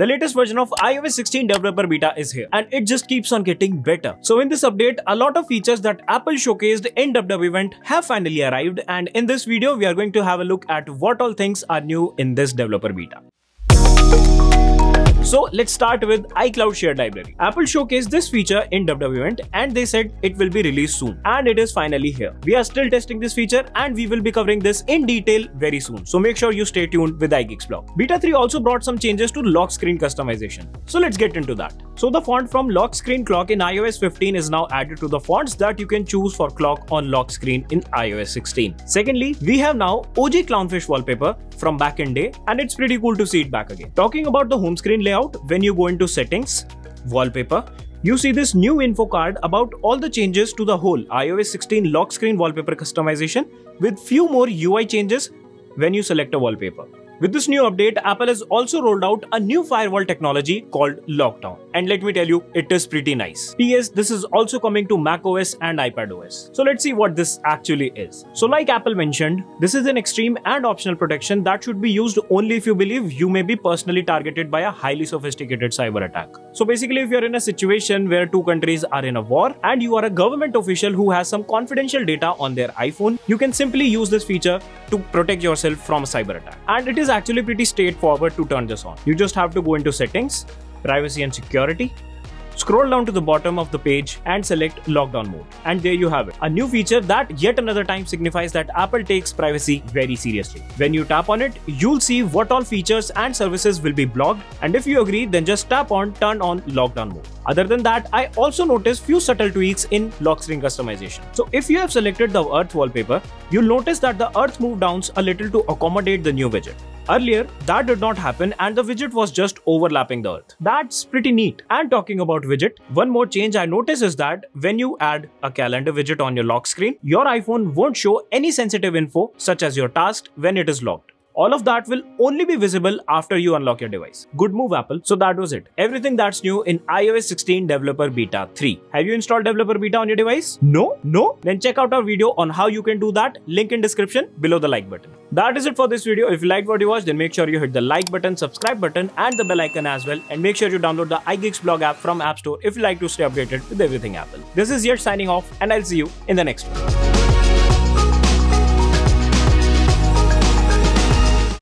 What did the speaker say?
The latest version of iOS 16 developer beta is here and it just keeps on getting better. So in this update, a lot of features that Apple showcased in WW event have finally arrived and in this video, we are going to have a look at what all things are new in this developer beta. So let's start with iCloud Shared Library. Apple showcased this feature in WW event and they said it will be released soon. And it is finally here. We are still testing this feature and we will be covering this in detail very soon. So make sure you stay tuned with iGeeks blog. Beta 3 also brought some changes to lock screen customization. So let's get into that. So the font from lock screen clock in iOS 15 is now added to the fonts that you can choose for clock on lock screen in iOS 16. Secondly, we have now OG Clownfish wallpaper from back in day and it's pretty cool to see it back again. Talking about the home screen layout, when you go into settings, wallpaper, you see this new info card about all the changes to the whole iOS 16 lock screen wallpaper customization with few more UI changes when you select a wallpaper. With this new update, Apple has also rolled out a new firewall technology called Lockdown. And let me tell you, it is pretty nice. PS, this is also coming to macOS and iPadOS. So let's see what this actually is. So like Apple mentioned, this is an extreme and optional protection that should be used only if you believe you may be personally targeted by a highly sophisticated cyber attack. So basically, if you're in a situation where two countries are in a war and you are a government official who has some confidential data on their iPhone, you can simply use this feature to protect yourself from a cyber attack. And it is actually pretty straightforward to turn this on. You just have to go into settings, privacy and security, Scroll down to the bottom of the page and select lockdown mode. And there you have it. A new feature that yet another time signifies that Apple takes privacy very seriously. When you tap on it, you'll see what all features and services will be blocked. And if you agree, then just tap on turn on lockdown mode. Other than that, I also noticed few subtle tweaks in lock screen customization. So if you have selected the Earth wallpaper, you'll notice that the Earth moved downs a little to accommodate the new widget. Earlier, that did not happen and the widget was just overlapping the earth. That's pretty neat. And talking about widget, one more change I noticed is that when you add a calendar widget on your lock screen, your iPhone won't show any sensitive info such as your task when it is locked. All of that will only be visible after you unlock your device. Good move Apple. So that was it. Everything that's new in iOS 16 Developer Beta 3. Have you installed Developer Beta on your device? No? No? Then check out our video on how you can do that. Link in description below the like button. That is it for this video. If you liked what you watched, then make sure you hit the like button, subscribe button and the bell icon as well. And make sure you download the iGeeks blog app from App Store if you like to stay updated with everything Apple. This is Yash signing off and I'll see you in the next one.